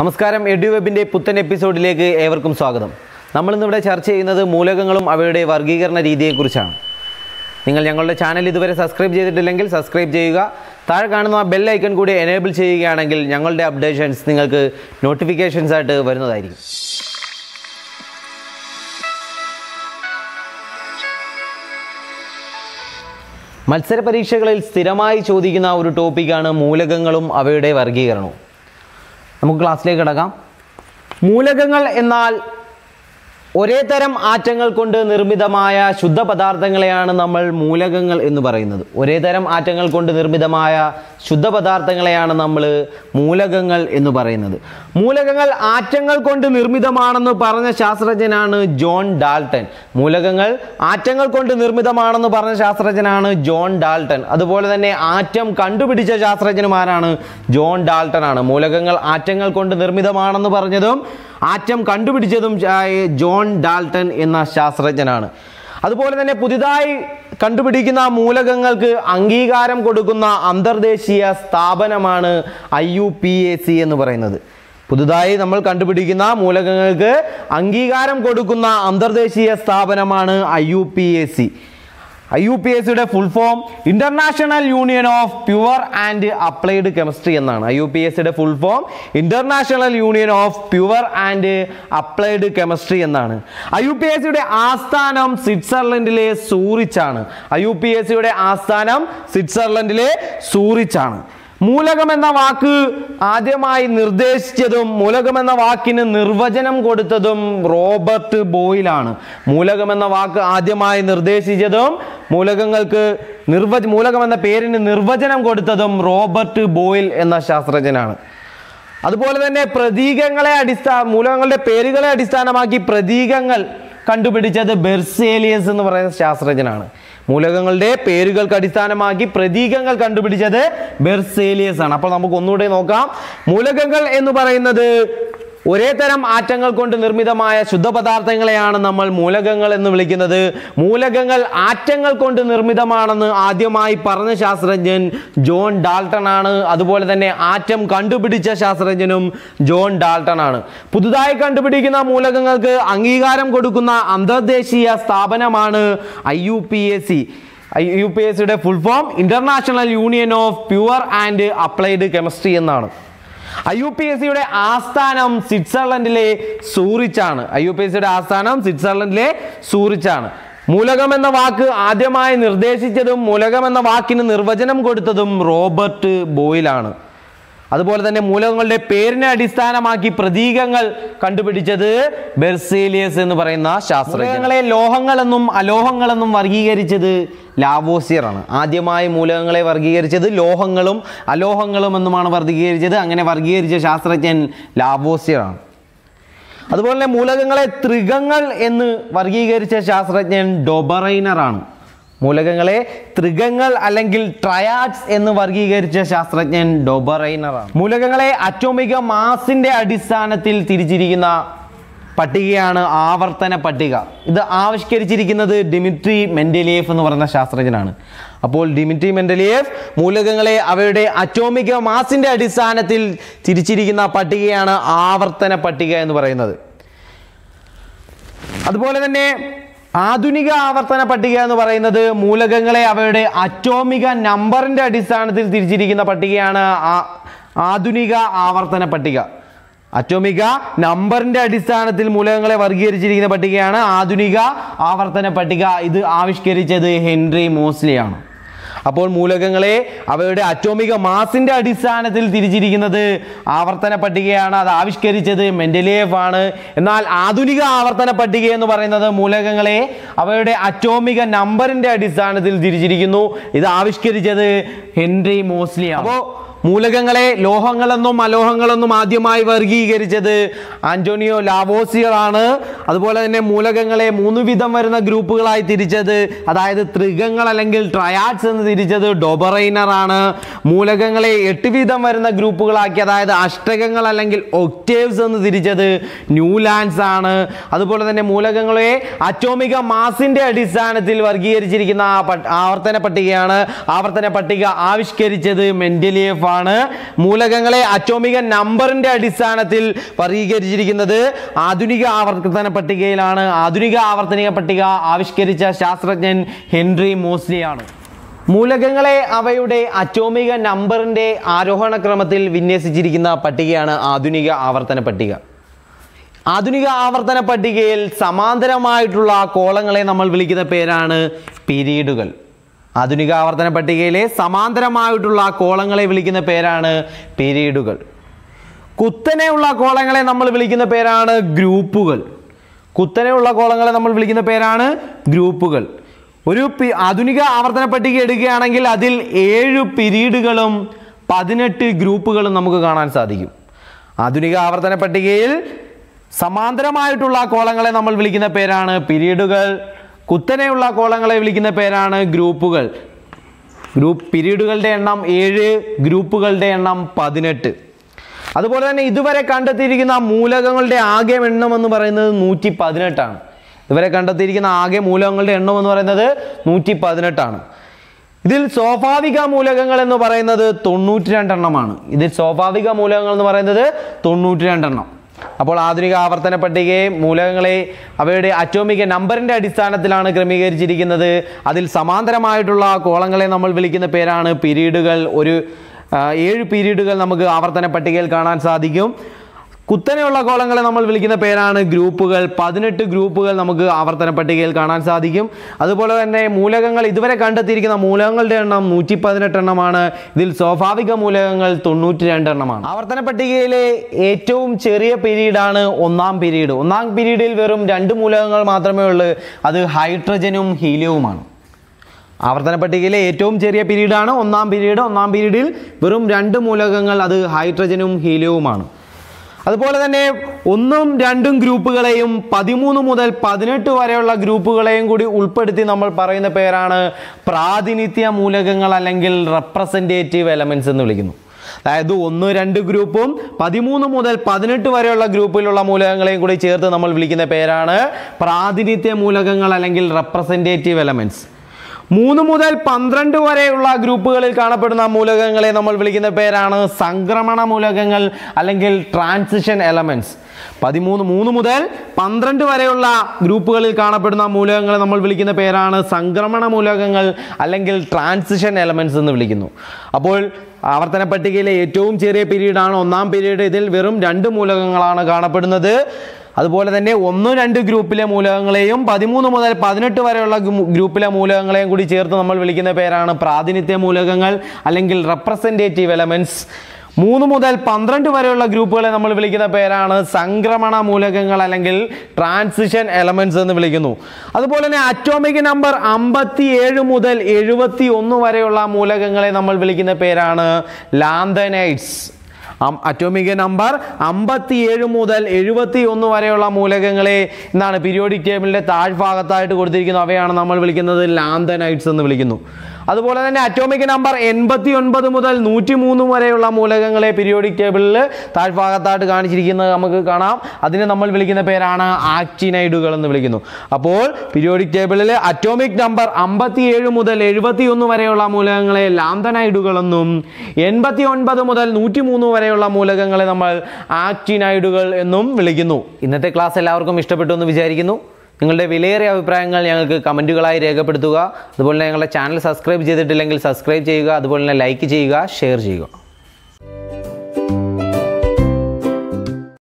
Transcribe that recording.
നമസ്കാരം എഡ്യു വെബിന്റെ പുത്തൻ എപ്പിസോഡിലേക്ക് ഏവർക്കും സ്വാഗതം. നമ്മളിന്നിവിടെ ചർച്ച ചെയ്യുന്നത് മൂലകങ്ങളും അവയുടെ വർഗീകരണ രീതിയെക്കുറിച്ചാണ്. നിങ്ങൾ ഞങ്ങളുടെ ചാനൽ ഇതുവരെ സബ്സ്ക്രൈബ് ചെയ്തിട്ടില്ലെങ്കിൽ സബ്സ്ക്രൈബ് ചെയ്യുക. താഴെ കാണുന്ന ആ ബെൽ ഐക്കൺ കൂടി എനേബിൾ ചെയ്യുകയാണെങ്കിൽ ഞങ്ങളുടെ അപ്ഡേഷൻസ് നിങ്ങൾക്ക് നോട്ടിഫിക്കേഷൻസ് ആയിട്ട് വരുന്നതായിരിക്കും. മത്സര പരീക്ഷകളിൽ സ്ഥിരമായി ചോദിക്കുന്ന ഒരു ടോപ്പിക്കാണ് മൂലകങ്ങളും അവയുടെ വർഗീകരണവും നമുക്ക് ക്ലാസ്സിലേക്ക് കിടക്കാം. മൂലകങ്ങൾ എന്നാൽ ഒരേ തരം ആറ്റങ്ങൾ കൊണ്ട് നിർമ്മിതമായ ശുദ്ധ പദാർത്ഥങ്ങളെയാണ് നമ്മൾ മൂലകങ്ങൾ എന്ന് പറയുന്നത്. ഒരേ തരം ആറ്റങ്ങൾ കൊണ്ട് നിർമ്മിതമായ ശുദ്ധ പദാർത്ഥങ്ങളെയാണ് നമ്മൾ മൂലകങ്ങൾ എന്ന് പറയുന്നത്. മൂലകങ്ങൾ ആറ്റങ്ങൾ കൊണ്ട് നിർമ്മിതമാണെന്ന് പറഞ്ഞ ശാസ്ത്രജ്ഞനാണ് ജോൺ ഡാൾട്ടൺ മൂലകങ്ങൾ ആറ്റങ്ങൾ കൊണ്ട് നിർമ്മിതമാണെന്ന് പറഞ്ഞ ശാസ്ത്രജ്ഞനാണ് ജോൺ ഡാൾട്ടൺ അതുപോലെ തന്നെ ആറ്റം കണ്ടുപിടിച്ച ശാസ്ത്രജ്ഞന്മാരാണ് ജോൺ ഡാൾട്ടൺ ആണ്. മൂലകങ്ങൾ ആറ്റങ്ങൾ കൊണ്ട് നിർമ്മിതമാണെന്ന് പറഞ്ഞതും ആറ്റം കണ്ടുപിടിച്ചതും ജോൺ ഡാൽട്ടൺ എന്ന ശാസ്ത്രജ്ഞനാണ്. അതുപോലെ തന്നെ പുതിയതായി കണ്ടുപിടിക്കുന്ന മൂലകങ്ങൾക്ക് അംഗീകാരം കൊടുക്കുന്ന അന്തർദേശീയ സ്ഥാപനമാണ് I U P A C എന്ന് പറയുന്നത്. പുതുതായി നമ്മൾ കണ്ടുപിടിക്കുന്ന മൂലകങ്ങൾക്ക് അംഗീകാരം കൊടുക്കുന്ന അന്തർദേശീയ സ്ഥാപനമാണ് I U P A C. I U P S സിയുടെ full form International Union of Pure and Applied Chemistry എന്നാണ്. ഐ യു പി എസ് സിയുടെ full form International Union of Pure and Applied Chemistry എന്നാണ്. I U P S സിയുടെ ആസ്ഥാനം സ്വിറ്റ്സർലൻഡിലെ സൂറിച്ചാണ്. I U P S സിയുടെ ആസ്ഥാനം സ്വിറ്റ്സർലൻഡിലെ സൂറിച്ചാണ്. മൂലകം എന്ന വാക്ക് ആദ്യമായി നിർദ്ദേശിച്ചതും മൂലകം എന്ന വാക്കിന് നിർവചനം കൊടുത്തതും റോബർട്ട് ബോയിലാണ്. മൂലകം എന്ന വാക്ക് ആദ്യമായി നിർദ്ദേശിച്ചതും മൂലകങ്ങൾക്ക് നിർവ മൂലകം എന്ന പേരിന് നിർവചനം കൊടുത്തതും റോബർട്ട് ബോയിൽ എന്ന ശാസ്ത്രജ്ഞനാണ്. അതുപോലെ തന്നെ പ്രതീകങ്ങളെ അടിസ്ഥാന മൂലകങ്ങളുടെ പേരുകളെ അടിസ്ഥാനമാക്കി പ്രതീകങ്ങൾ കണ്ടുപിടിച്ചത് ബെർസേലിയസ് എന്ന് പറയുന്ന ശാസ്ത്രജ്ഞനാണ്. മൂലകങ്ങളുടെ പേരുകൾക്ക് അടിസ്ഥാനമാക്കി പ്രതീകങ്ങൾ കണ്ടുപിടിച്ചത് ബെർസേലിയസ് ആണ് അപ്പോൾ നമുക്ക് ഒന്നുകൂടെ നോക്കാം. മൂലകങ്ങൾ എന്ന് പറയുന്നത് ഒരേ തരം ആറ്റങ്ങൾ കൊണ്ട് നിർമ്മിതമായ ശുദ്ധപദാർത്ഥങ്ങളെയാണ് നമ്മൾ മൂലകങ്ങൾ എന്ന് വിളിക്കുന്നത്. മൂലകങ്ങൾ ആറ്റങ്ങൾ കൊണ്ട് നിർമ്മിതമാണെന്ന് ആദ്യമായി പറഞ്ഞ ശാസ്ത്രജ്ഞൻ ജോൺ ഡാൾട്ടൺ ആണ്. അതുപോലെ തന്നെ ആറ്റം കണ്ടുപിടിച്ച ശാസ്ത്രജ്ഞനും ജോൺ ഡാൾട്ടൺ ആണ്. പുതുതായി കണ്ടുപിടിക്കുന്ന മൂലകങ്ങൾക്ക് അംഗീകാരം കൊടുക്കുന്ന അന്തർദേശീയ സ്ഥാപനമാണ് I U P S C. U P S സിയുടെ full form international union of pure and applied chemistry എന്നാണ്. ഐ യു പി എസ് സിയുടെ ആസ്ഥാനം സ്വിറ്റ്സർലൻഡിലെ സൂറിച്ചാണ്. ഐ യു പി എസ് സിയുടെ ആസ്ഥാനം സ്വിറ്റ്സർലൻഡിലെ സൂറിച്ചാണ്. മൂലകം എന്ന വാക്ക് ആദ്യമായി നിർദ്ദേശിച്ചതും മൂലകം എന്ന വാക്കിന് നിർവചനം കൊടുത്തതും റോബർട്ട് ബോയിലാണ്. അതുപോലെ തന്നെ മൂലകങ്ങളുടെ പേരിനെ അടിസ്ഥാനമാക്കി പ്രതീകങ്ങൾ കണ്ടുപിടിച്ചത് ബെർസീലിയസ് എന്ന് പറയുന്ന ശാസ്ത്രജ്ഞങ്ങളെ ലോഹങ്ങളെന്നും അലോഹങ്ങളെന്നും വർഗീകരിച്ചത് ലാവോസിയർ ആണ് ആദ്യമായി മൂലകങ്ങളെ വർഗീകരിച്ചത് ലോഹങ്ങളും അലോഹങ്ങളും എന്നുമാണ് വർഗീകരിച്ചത്. അങ്ങനെ വർഗീകരിച്ച ശാസ്ത്രജ്ഞൻ ലാവോസിയർ ആണ് അതുപോലെ മൂലകങ്ങളെ ത്രികങ്ങൾ എന്ന് വർഗീകരിച്ച ശാസ്ത്രജ്ഞൻ ഡൊബറൈനർ ആണ് മൂലകങ്ങളെ ത്രികങ്ങൾ അല്ലെങ്കിൽ ട്രയാഡ്സ് എന്ന് വർഗീകരിച്ച ശാസ്ത്രജ്ഞൻ ഡോബറൈനറാണ് മൂലകങ്ങളെ അറ്റോമിക മാസിന്റെ അടിസ്ഥാനത്തിൽ തിരിച്ചിരിക്കുന്ന പട്ടികയാണ് ആവർത്തന പട്ടിക. ഇത് ആവിഷ്കരിച്ചിരിക്കുന്നത് ഡിമിട്രി മെൻഡലിയേഫ് എന്ന് പറയുന്ന ശാസ്ത്രജ്ഞനാണ്. അപ്പോൾ ഡിമിട്രി മെൻഡലിയേഫ് മൂലകങ്ങളെ അവയുടെ അറ്റോമിക മാസിന്റെ അടിസ്ഥാനത്തിൽ തിരിച്ചിരിക്കുന്ന പട്ടികയാണ് ആവർത്തന പട്ടിക എന്ന് പറയുന്നത്. അതുപോലെ തന്നെ ആധുനിക ആവർത്തന പട്ടിക എന്ന് പറയുന്നത് മൂലകങ്ങളെ അവയുടെ അറ്റോമിക നമ്പറിന്റെ അടിസ്ഥാനത്തിൽ തിരിച്ചിരിക്കുന്ന പട്ടികയാണ് ആധുനിക ആവർത്തന പട്ടിക. അറ്റോമിക നമ്പറിന്റെ അടിസ്ഥാനത്തിൽ മൂലകങ്ങളെ വർഗീകരിച്ചിരിക്കുന്ന പട്ടികയാണ് ആധുനിക ആവർത്തന പട്ടിക. ഇത് ആവിഷ്കരിച്ചത് ഹെൻറി മോസ്ലിയാണ്. അപ്പോൾ മൂലകങ്ങളെ അവയുടെ അറ്റോമിക മാസിന്റെ അടിസ്ഥാനത്തിൽ തിരിച്ചിരിക്കുന്നത് ആവർത്തന പട്ടികയാണ്. അത് ആവിഷ്കരിച്ചത് മെൻഡലേഫ് ആണ്. എന്നാൽ ആധുനിക ആവർത്തന പട്ടിക എന്ന് പറയുന്നത് മൂലകങ്ങളെ അവയുടെ അറ്റോമിക നമ്പറിന്റെ അടിസ്ഥാനത്തിൽ തിരിച്ചിരിക്കുന്നു. ഇത് ആവിഷ്കരിച്ചത് ഹെൻറി മോസ്ലിയാണ്. അപ്പോൾ മൂലകങ്ങളെ ലോഹങ്ങളെന്നും അലോഹങ്ങളെന്നും ആദ്യമായി വർഗീകരിച്ചത് ആന്റോണിയോ ലാവോസിയറാണ് അതുപോലെ തന്നെ മൂലകങ്ങളെ മൂന്ന് വിധം വരുന്ന ഗ്രൂപ്പുകളായി തിരിച്ചത്. അതായത് ത്രികങ്ങൾ അല്ലെങ്കിൽ ട്രയാഡ്സ് എന്ന് തിരിച്ചത് ഡൊബറൈനറാണ് മൂലകങ്ങളെ എട്ട് വീതം വരുന്ന ഗ്രൂപ്പുകളാക്കി അതായത് അഷ്ടകങ്ങൾ അല്ലെങ്കിൽ ഒക്ടേവ്സ് എന്ന് തിരിച്ചത് ന്യൂലാൻഡ്സ് ആണ്. അതുപോലെ തന്നെ മൂലകങ്ങളെ അറ്റോമിക മാസിന്റെ അടിസ്ഥാനത്തിൽ വർഗീകരിച്ചിരിക്കുന്ന ആവർത്തന പട്ടികയാണ്. ആവർത്തന പട്ടിക ആവിഷ്കരിച്ചത് മെൻഡലിയേഫ് ആണ്. മൂലകങ്ങളെ അറ്റോമിക നമ്പറിന്റെ അടിസ്ഥാനത്തിൽ വർഗീകരിച്ചിരിക്കുന്നത് ആധുനിക ആവർത്തന പട്ടികയിലാണ്. ആധുനിക ആവർത്തനിക പട്ടിക ആവിഷ്കരിച്ച ശാസ്ത്രജ്ഞൻ ഹെൻറി മോസ്ലിയാണ്. മൂലകങ്ങളെ അവയുടെ അറ്റോമിക നമ്പറിന്റെ ആരോഹണ ക്രമത്തിൽ വിന്യസിച്ചിരിക്കുന്ന പട്ടികയാണ് ആധുനിക ആവർത്തന പട്ടിക. ആധുനിക ആവർത്തന പട്ടികയിൽ സമാന്തരമായിട്ടുള്ള കോളങ്ങളെ നമ്മൾ വിളിക്കുന്ന പേരാണ് പീരീഡുകൾ. ആധുനിക ആവർത്തന പട്ടികയിലെ സമാന്തരമായിട്ടുള്ള കോളങ്ങളെ വിളിക്കുന്ന പേരാണ് പീരീഡുകൾ. കുത്തനെയുള്ള കോളങ്ങളെ നമ്മൾ വിളിക്കുന്ന പേരാണ് ഗ്രൂപ്പുകൾ. കുത്തനെയുള്ള കോളങ്ങളെ നമ്മൾ വിളിക്കുന്ന പേരാണ് ഗ്രൂപ്പുകൾ. ഒരു ആധുനിക ആവർത്തന പട്ടിക എടുക്കുകയാണെങ്കിൽ അതിൽ ഏഴ് പിരീഡുകളും പതിനെട്ട് ഗ്രൂപ്പുകളും നമുക്ക് കാണാൻ സാധിക്കും. ആധുനിക ആവർത്തന പട്ടികയിൽ സമാന്തരമായിട്ടുള്ള കോളങ്ങളെ നമ്മൾ വിളിക്കുന്ന പേരാണ് പിരീഡുകൾ. കുത്തനെയുള്ള കോളങ്ങളെ വിളിക്കുന്ന പേരാണ് ഗ്രൂപ്പുകൾ. ഗ്രൂപ്പ് പിരീഡുകളുടെ എണ്ണം ഏഴ് ഗ്രൂപ്പുകളുടെ എണ്ണം പതിനെട്ട്. അതുപോലെ തന്നെ ഇതുവരെ കണ്ടെത്തിയിരിക്കുന്ന മൂലകങ്ങളുടെ ആകെ എണ്ണം എന്ന് പറയുന്നത് നൂറ്റി പതിനെട്ടാണ് ഇതുവരെ കണ്ടെത്തിയിരിക്കുന്ന ആകെ മൂലകങ്ങളുടെ എണ്ണം എന്ന് പറയുന്നത് നൂറ്റി പതിനെട്ടാണ് ഇതിൽ സ്വാഭാവിക മൂലകങ്ങൾ എന്ന് പറയുന്നത് തൊണ്ണൂറ്റി രണ്ടെണ്ണമാണ് ഇതിൽ സ്വാഭാവിക മൂലകങ്ങൾ എന്ന് പറയുന്നത് തൊണ്ണൂറ്റി രണ്ടെണ്ണം അപ്പോൾ ആധുനിക ആവർത്തന പട്ടികയെ മൂലകങ്ങളെ അവയുടെ അറ്റോമിക നമ്പറിന്റെ അടിസ്ഥാനത്തിലാണ് ക്രമീകരിച്ചിരിക്കുന്നത്. അതിൽ സമാന്തരമായിട്ടുള്ള കോളങ്ങളെ നമ്മൾ വിളിക്കുന്ന പേരാണ് പീരീഡുകൾ. ഒരു ഏഴ് പീരീഡുകൾ നമുക്ക് ആവർത്തന പട്ടികയിൽ കാണാൻ സാധിക്കും. കുത്തനെയുള്ള കോളങ്ങളെ നമ്മൾ വിളിക്കുന്ന പേരാണ് ഗ്രൂപ്പുകൾ. പതിനെട്ട് ഗ്രൂപ്പുകൾ നമുക്ക് ആവർത്തന പട്ടികയിൽ കാണാൻ സാധിക്കും. അതുപോലെ തന്നെ മൂലകങ്ങൾ ഇതുവരെ കണ്ടെത്തിയിരിക്കുന്ന മൂലകങ്ങളുടെ എണ്ണം നൂറ്റി പതിനെട്ട് എണ്ണമാണ്. ഇതിൽ സ്വാഭാവിക മൂലകങ്ങൾ തൊണ്ണൂറ്റി രണ്ട് എണ്ണമാണ്. ആവർത്തന പട്ടികയിലെ ഏറ്റവും ചെറിയ പീരീഡാണ് ഒന്നാം പീരീഡ്. ഒന്നാം പീരീഡിൽ വെറും രണ്ട് മൂലകങ്ങൾ മാത്രമേ ഉള്ളൂ. അത് ഹൈഡ്രജനും ഹീലിയവുമാണ്. ആവർത്തന പട്ടികയിലെ ഏറ്റവും ചെറിയ പീരീഡാണ് ഒന്നാം പീരീഡ്. ഒന്നാം പീരീഡിൽ വെറും രണ്ട് മൂലകങ്ങൾ അത് ഹൈഡ്രജനും ഹീലിയവുമാണ്. അതുപോലെ തന്നെ ഒന്നും രണ്ടും ഗ്രൂപ്പുകളെയും പതിമൂന്ന് മുതൽ പതിനെട്ട് വരെയുള്ള ഗ്രൂപ്പുകളെയും കൂടി ഉൾപ്പെടുത്തി നമ്മൾ പറയുന്ന പേരാണ് പ്രാതിനിധ്യ മൂലകങ്ങൾ അല്ലെങ്കിൽ റെപ്രസെന്റേറ്റീവ് എലമെന്റ്സ് എന്ന് വിളിക്കുന്നു. അതായത് ഒന്ന് രണ്ട് ഗ്രൂപ്പും പതിമൂന്ന് മുതൽ പതിനെട്ട് വരെയുള്ള ഗ്രൂപ്പിലുള്ള മൂലകങ്ങളെയും കൂടി ചേർത്ത് നമ്മൾ വിളിക്കുന്ന പേരാണ് പ്രാതിനിധ്യ മൂലകങ്ങൾ അല്ലെങ്കിൽ റെപ്രസെന്റേറ്റീവ് എലമെന്റ്സ് മൂന്ന് മുതൽ പന്ത്രണ്ട് വരെയുള്ള ഗ്രൂപ്പുകളിൽ കാണപ്പെടുന്ന മൂലകങ്ങളെ നമ്മൾ വിളിക്കുന്ന പേരാണ് സംക്രമണ മൂലകങ്ങൾ അല്ലെങ്കിൽ ട്രാൻസിഷൻ എലമെന്റ്സ്. പതിമൂന്ന് മൂന്ന് മുതൽ പന്ത്രണ്ട് വരെയുള്ള ഗ്രൂപ്പുകളിൽ കാണപ്പെടുന്ന മൂലകങ്ങളെ നമ്മൾ വിളിക്കുന്ന പേരാണ് സംക്രമണ മൂലകങ്ങൾ അല്ലെങ്കിൽ ട്രാൻസിഷൻ എലമെന്റ്സ് എന്ന് വിളിക്കുന്നു. അപ്പോൾ ആവർത്തന പട്ടികയിലെ ഏറ്റവും ചെറിയ പീരീഡാണ് ഒന്നാം പീരീഡ്. ഇതിൽ വെറും രണ്ട് മൂലകങ്ങളാണ് കാണപ്പെടുന്നത്. അതുപോലെ തന്നെ ഒന്ന് രണ്ട് ഗ്രൂപ്പിലെ മൂലകങ്ങളെയും പതിമൂന്ന് മുതൽ പതിനെട്ട് വരെയുള്ള ഗ്രൂപ്പിലെ മൂലകങ്ങളെയും കൂടി ചേർത്ത് നമ്മൾ വിളിക്കുന്ന പേരാണ് പ്രാതിനിധ്യ മൂലകങ്ങൾ അല്ലെങ്കിൽ റെപ്രസെന്റേറ്റീവ് എലമെന്റ്സ് മൂന്ന് മുതൽ പന്ത്രണ്ട് വരെയുള്ള ഗ്രൂപ്പുകളെ നമ്മൾ വിളിക്കുന്ന പേരാണ് സംക്രമണ മൂലകങ്ങൾ അല്ലെങ്കിൽ ട്രാൻസിഷൻ എലമെന്റ്സ് എന്ന് വിളിക്കുന്നു. അതുപോലെ തന്നെ അറ്റോമിക് നമ്പർ അമ്പത്തി ഏഴ് മുതൽ എഴുപത്തി ഒന്ന് വരെയുള്ള മൂലകങ്ങളെ നമ്മൾ വിളിക്കുന്ന പേരാണ് ലാന്തനൈറ്റ്സ് അറ്റോമിക നമ്പർ അമ്പത്തിയേഴ് മുതൽ എഴുപത്തി ഒന്ന് വരെയുള്ള മൂലകങ്ങളെ എന്താണ് പീരിയോഡിക് ടേബിളിന്റെ താഴ്ഭാഗത്തായിട്ട് കൊടുത്തിരിക്കുന്നു. അവയാണ് നമ്മൾ വിളിക്കുന്നത് ലാന്തനൈറ്റ്സ് എന്ന് വിളിക്കുന്നു. അതുപോലെ തന്നെ അറ്റോമിക് നമ്പർ എൺപത്തി ഒൻപത് മുതൽ നൂറ്റി മൂന്ന് വരെയുള്ള മൂലകങ്ങളെ പീരിയോഡിക് ടേബിളിൽ താഴ്ഭാഗത്തായിട്ട് കാണിച്ചിരിക്കുന്നത് നമുക്ക് കാണാം. അതിനെ നമ്മൾ വിളിക്കുന്ന പേരാണ് ആക്ടിനൈഡുകൾ എന്ന് വിളിക്കുന്നു. അപ്പോൾ പീരിയോഡിക് ടേബിളിൽ അറ്റോമിക് നമ്പർ അമ്പത്തിയേഴ് മുതൽ എഴുപത്തി ഒന്ന് വരെയുള്ള മൂലകങ്ങളെ ലാന്തനൈഡുകൾ എന്നും എൺപത്തി ഒൻപത് മുതൽ നൂറ്റി മൂന്ന് വരെയുള്ള മൂലകങ്ങളെ നമ്മൾ ആക്ടിനൈഡുകൾ എന്നും വിളിക്കുന്നു. ഇന്നത്തെ ക്ലാസ് എല്ലാവർക്കും ഇഷ്ടപ്പെട്ടു എന്ന് വിചാരിക്കുന്നു. നിങ്ങളുടെ വിലയേറിയ അഭിപ്രായങ്ങൾ ഞങ്ങൾക്ക് കമന്റുകളായി രേഖപ്പെടുത്തുക. അതുപോലെ ഞങ്ങളുടെ ചാനൽ സബ്സ്ക്രൈബ് ചെയ്തിട്ടില്ലെങ്കിൽ സബ്സ്ക്രൈബ് ചെയ്യുക. അതുപോലെ തന്നെ ലൈക്ക് ചെയ്യുക ഷെയർ ചെയ്യുക.